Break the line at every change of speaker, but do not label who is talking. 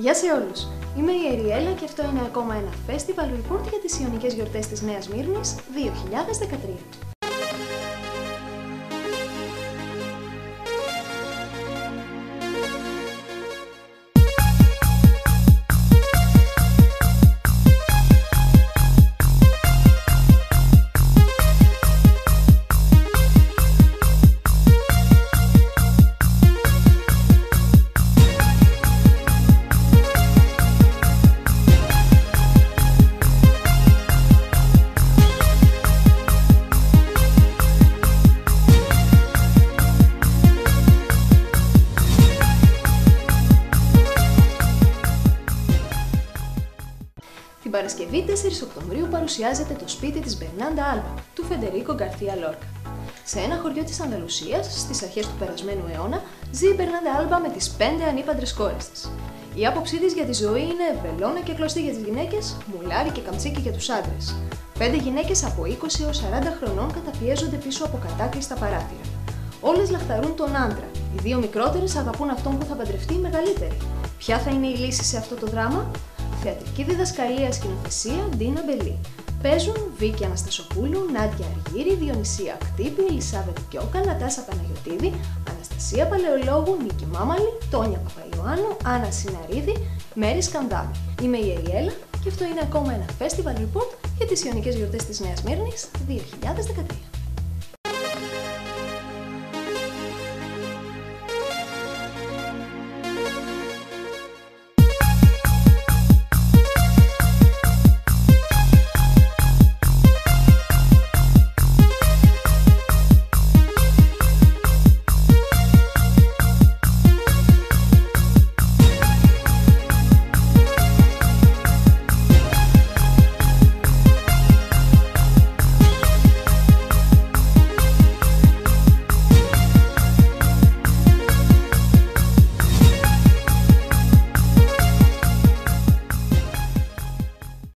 Γεια σε όλους! Είμαι η Εριέλα και αυτό είναι ακόμα ένα Festival Report για τις Ιωνικές Γιορτές της Νέας Μύρνης 2013. Την Παρασκευή 4 Οκτωβρίου παρουσιάζεται το σπίτι της Μπερνάντα Άλμπα, του Φεντερίκο Γκαρθία Λόρκα. Σε ένα χωριό της Ανδαλουσίας, στις αρχές του περασμένου αιώνα, ζει η Μπερνάντα Άλμπα με τις πέντε ανήπαντρες κόρες της. Η άποψή της για τη ζωή είναι βελόνα και κλωστή για τις γυναίκες, μουλάρι και καμτσίκι για τους άντρες. Πέντε γυναίκες από 20 έως 40 χρονών καταπιέζονται πίσω από κατάκλειστα παράθυρα. Όλες λαχταρούν τον άντρα. Οι δύο μικρότερες αγαπούν αυτόν που θα παντρευτεί η μεγαλύτερη. Ποια θα είναι η λύση σε αυτό το δράμα, Θεατρική διδασκαλία σκηνοθεσία Ντίνα Μπελή. Παίζουν Βίκη Αναστασοπούλου, Νάντια Αργύρη, Διονυσία Ακτύπη, Ελισάβετ Κιόκα, Νατάσα Παναγιωτήδη, Αναστασία Παλαιολόγου, Νίκη Μάμαλη, Τόνια Παπαϊωάννου, Άννα Συναρίδη, Μέρη Σκανδάλη. Είμαι η Εριέλα και αυτό είναι ακόμα ένα Festival Report για τις Ιωνικές Γιορτές της Νέας Μύρνης 2013.